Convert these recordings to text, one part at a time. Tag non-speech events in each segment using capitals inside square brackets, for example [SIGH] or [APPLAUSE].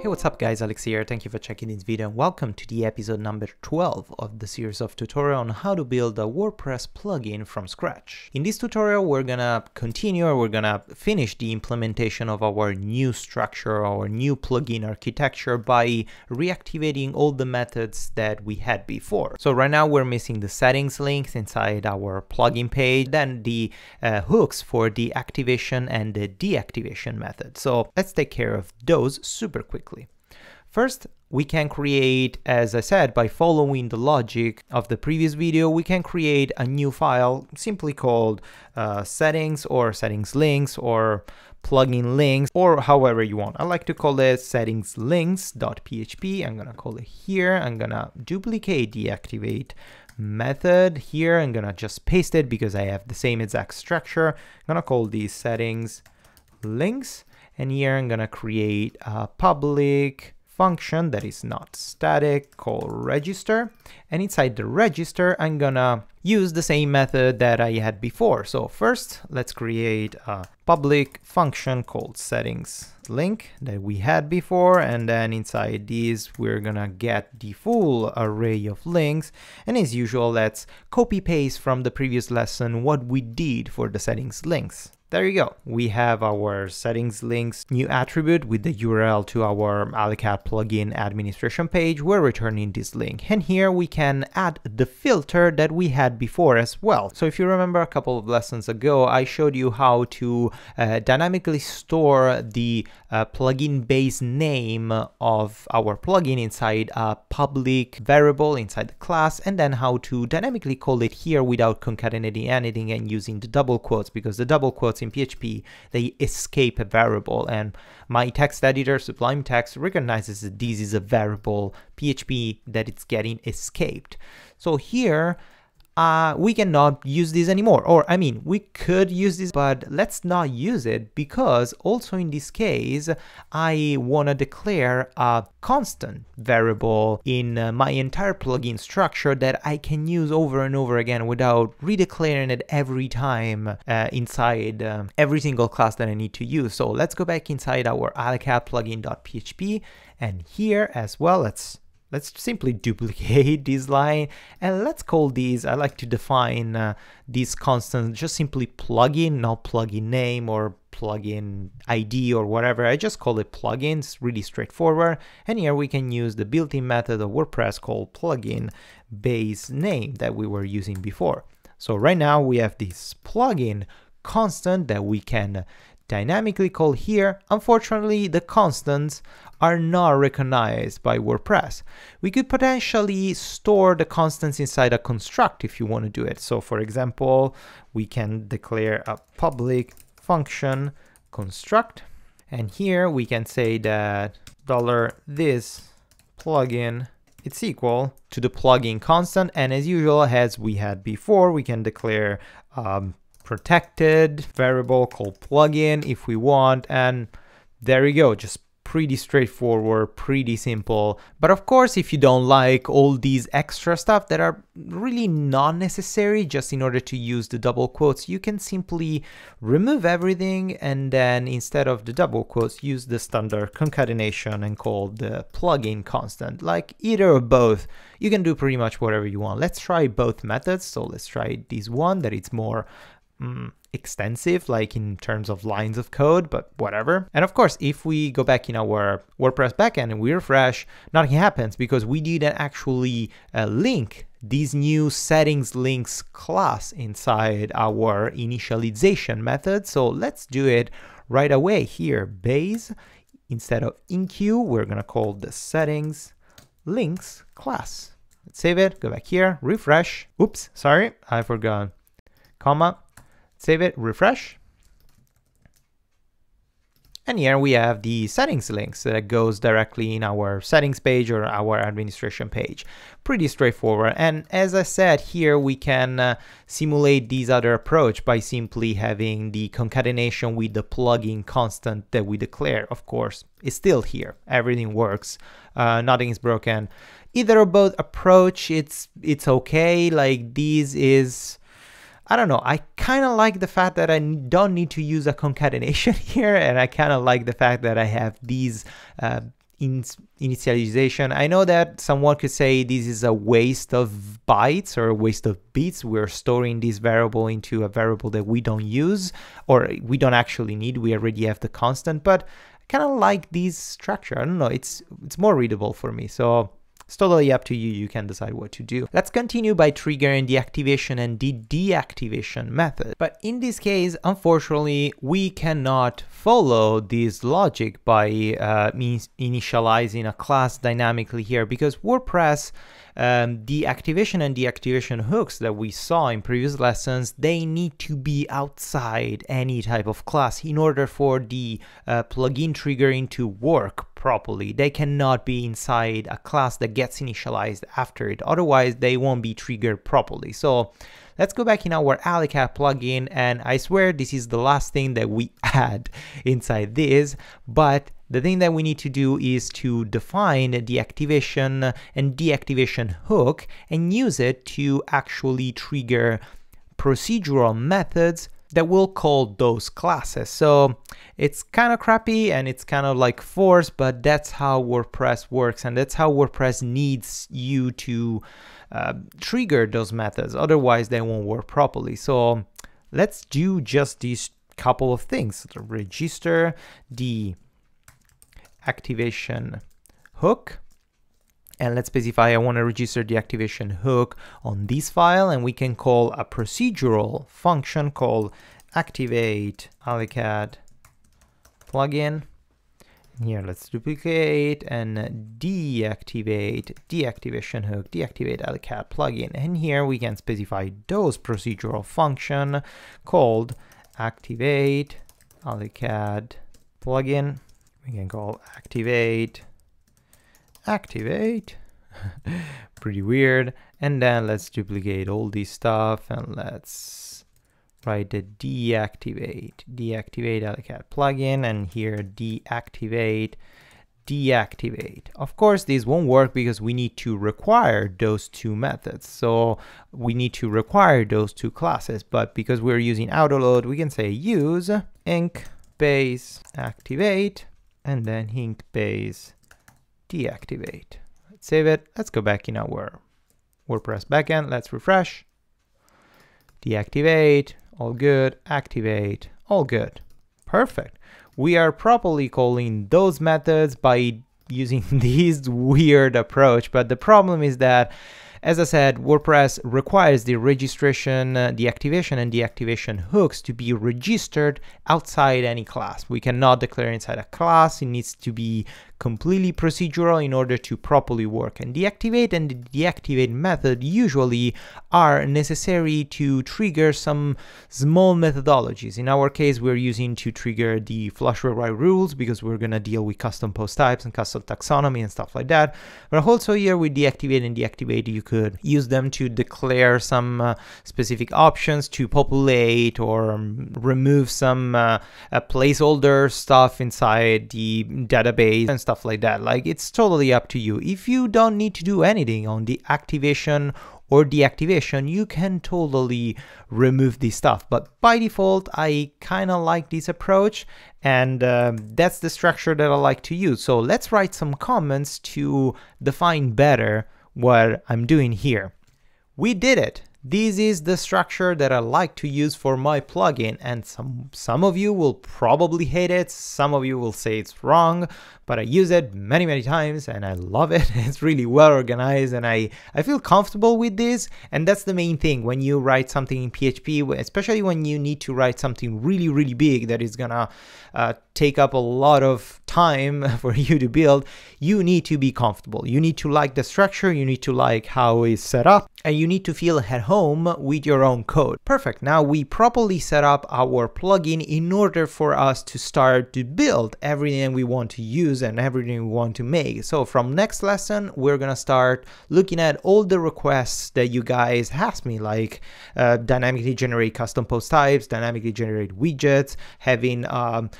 Hey, what's up guys, Alex here, thank you for checking this video and welcome to the episode number 12 of the series of tutorial on how to build a WordPress plugin from scratch. In this tutorial we're gonna continue, or we're gonna finish the implementation of our new structure, our new plugin architecture by reactivating all the methods that we had before. So right now we're missing the settings links inside our plugin page, then the uh, hooks for the activation and the deactivation method. So let's take care of those super quickly. First, we can create, as I said, by following the logic of the previous video, we can create a new file simply called uh, settings or settings links or plugin links or however you want. I like to call it settings links.php. I'm gonna call it here. I'm gonna duplicate deactivate method here. I'm gonna just paste it because I have the same exact structure. I'm gonna call these settings links and here I'm gonna create a public function that is not static called register. And inside the register, I'm gonna use the same method that I had before. So first, let's create a public function called settings link that we had before. And then inside these, we're gonna get the full array of links. And as usual, let's copy paste from the previous lesson what we did for the settings links. There you go. We have our settings links new attribute with the URL to our Alecaddd plugin administration page. We're returning this link. And here we can add the filter that we had before as well. So if you remember a couple of lessons ago, I showed you how to uh, dynamically store the uh, plugin base name of our plugin inside a public variable inside the class, and then how to dynamically call it here without concatenating anything and using the double quotes because the double quotes in PHP, they escape a variable. And my text editor, Sublime Text, recognizes that this is a variable PHP that it's getting escaped. So here, uh, we cannot use this anymore. Or, I mean, we could use this, but let's not use it because also in this case, I want to declare a constant variable in uh, my entire plugin structure that I can use over and over again without redeclaring it every time uh, inside uh, every single class that I need to use. So let's go back inside our alecaddd plugin.php and here as well, let's Let's simply duplicate [LAUGHS] this line and let's call these, I like to define uh, these constants just simply plugin, not plugin name or plugin ID or whatever. I just call it plugins, really straightforward. And here we can use the built-in method of WordPress called plugin base name that we were using before. So right now we have this plugin constant that we can dynamically call here. Unfortunately, the constants are not recognized by WordPress. We could potentially store the constants inside a construct if you want to do it. So for example, we can declare a public function construct. And here we can say that dollar $this plugin it's equal to the plugin constant. And as usual, as we had before, we can declare um, protected variable called plugin if we want. And there you go, just pretty straightforward, pretty simple. But of course, if you don't like all these extra stuff that are really not necessary just in order to use the double quotes, you can simply remove everything and then instead of the double quotes, use the standard concatenation and call the plugin constant, like either or both. You can do pretty much whatever you want. Let's try both methods. So let's try this one that it's more mm, extensive, like in terms of lines of code, but whatever. And of course, if we go back in our WordPress backend and we refresh, nothing happens because we didn't actually uh, link these new settings links class inside our initialization method. So let's do it right away here. Base, instead of enqueue, we're gonna call the settings links class. Let's save it, go back here, refresh. Oops, sorry, I forgot comma Save it, refresh. And here we have the settings links that goes directly in our settings page or our administration page. Pretty straightforward. And as I said here, we can uh, simulate this other approach by simply having the concatenation with the plugin constant that we declare. Of course, it's still here. Everything works. Uh, nothing is broken. Either both approach, it's it's okay. Like this is I don't know, I kind of like the fact that I don't need to use a concatenation [LAUGHS] here, and I kind of like the fact that I have these uh, in initialization. I know that someone could say this is a waste of bytes or a waste of bits. We're storing this variable into a variable that we don't use or we don't actually need. We already have the constant, but I kind of like this structure. I don't know. It's it's more readable for me. So it's totally up to you, you can decide what to do. Let's continue by triggering the activation and the deactivation method. But in this case, unfortunately, we cannot follow this logic by uh, initializing a class dynamically here because WordPress um, the activation and deactivation hooks that we saw in previous lessons, they need to be outside any type of class in order for the uh, plugin triggering to work properly. They cannot be inside a class that gets initialized after it, otherwise they won't be triggered properly. So let's go back in our Alecaddd plugin and I swear this is the last thing that we [LAUGHS] add inside this, but the thing that we need to do is to define the activation and deactivation hook and use it to actually trigger procedural methods that we'll call those classes. So it's kind of crappy and it's kind of like forced, but that's how WordPress works and that's how WordPress needs you to uh, trigger those methods. Otherwise, they won't work properly. So let's do just these couple of things. Register the activation hook and let's specify I want to register the activation hook on this file and we can call a procedural function called activate alecaddd plugin. Here let's duplicate and deactivate deactivation hook deactivate alecaddd plugin. And here we can specify those procedural function called activate alecaddd plugin. We can call activate, activate, [LAUGHS] pretty weird. And then let's duplicate all this stuff and let's write the deactivate, deactivate Alecaddd plugin and here deactivate, deactivate. Of course, this won't work because we need to require those two methods. So we need to require those two classes, but because we're using autoload, we can say use inc base activate and then inc base deactivate. Let's save it. Let's go back in our WordPress backend. Let's refresh. Deactivate, all good. Activate, all good. Perfect. We are properly calling those methods by using [LAUGHS] this weird approach, but the problem is that as I said, WordPress requires the registration, uh, the activation and deactivation hooks to be registered outside any class. We cannot declare inside a class. It needs to be completely procedural in order to properly work. And deactivate and deactivate method usually are necessary to trigger some small methodologies. In our case, we're using to trigger the flush rewrite rules because we're going to deal with custom post types and custom taxonomy and stuff like that. But also here with deactivate and deactivate, you could use them to declare some uh, specific options to populate or um, remove some uh, placeholder stuff inside the database and stuff stuff like that. Like it's totally up to you. If you don't need to do anything on the activation or deactivation, you can totally remove this stuff. But by default, I kind of like this approach and um, that's the structure that I like to use. So let's write some comments to define better what I'm doing here. We did it. This is the structure that I like to use for my plugin and some, some of you will probably hate it, some of you will say it's wrong, but I use it many, many times and I love it. [LAUGHS] It's really well organized and I, I feel comfortable with this. And that's the main thing when you write something in PHP, especially when you need to write something really, really big that is gonna uh, take up a lot of time [LAUGHS] for you to build, you need to be comfortable. You need to like the structure, you need to like how it's set up, and you need to feel at home with your own code. Perfect. Now we properly set up our plugin in order for us to start to build everything we want to use and everything we want to make. So from next lesson, we're gonna start looking at all the requests that you guys asked me, like uh, dynamically generate custom post types, dynamically generate widgets, having um,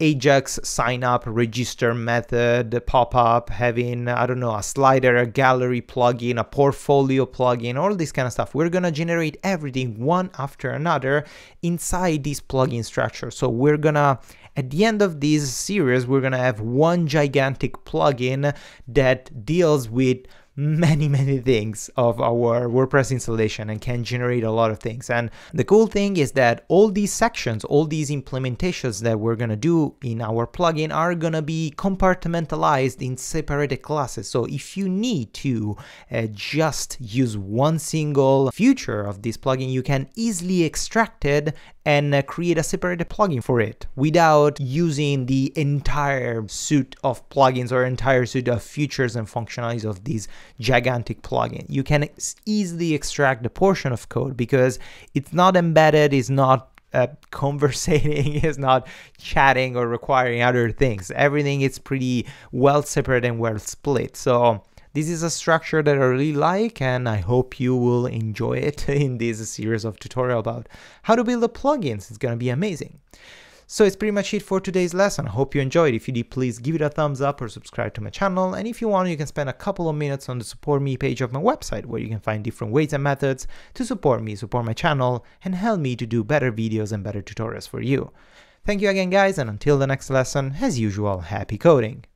Ajax sign up register method pop up, having, I don't know, a slider, a gallery plugin, a portfolio plugin, all this kind of stuff. We're we're gonna generate everything one after another inside this plugin structure. So we're gonna at the end of this series, we're gonna have one gigantic plugin that deals with many, many things of our WordPress installation and can generate a lot of things. And the cool thing is that all these sections, all these implementations that we're gonna do in our plugin are gonna be compartmentalized in separated classes. So if you need to uh, just use one single feature of this plugin, you can easily extract it and uh, create a separate plugin for it without using the entire suite of plugins or entire suite of features and functionalities of this gigantic plugin. You can easily extract the portion of code because it's not embedded, it's not uh, [LAUGHS] conversating is not chatting or requiring other things. Everything is pretty well separated and well split. So this is a structure that I really like and I hope you will enjoy it [LAUGHS] in this series of tutorial about how to build the plugins. It's gonna be amazing. So it's pretty much it for today's lesson. I hope you enjoyed. If you did, please give it a thumbs up or subscribe to my channel. And if you want, you can spend a couple of minutes on the support me page of my website where you can find different ways and methods to support me, support my channel, and help me to do better videos and better tutorials for you. Thank you again guys, and until the next lesson, as usual, happy coding!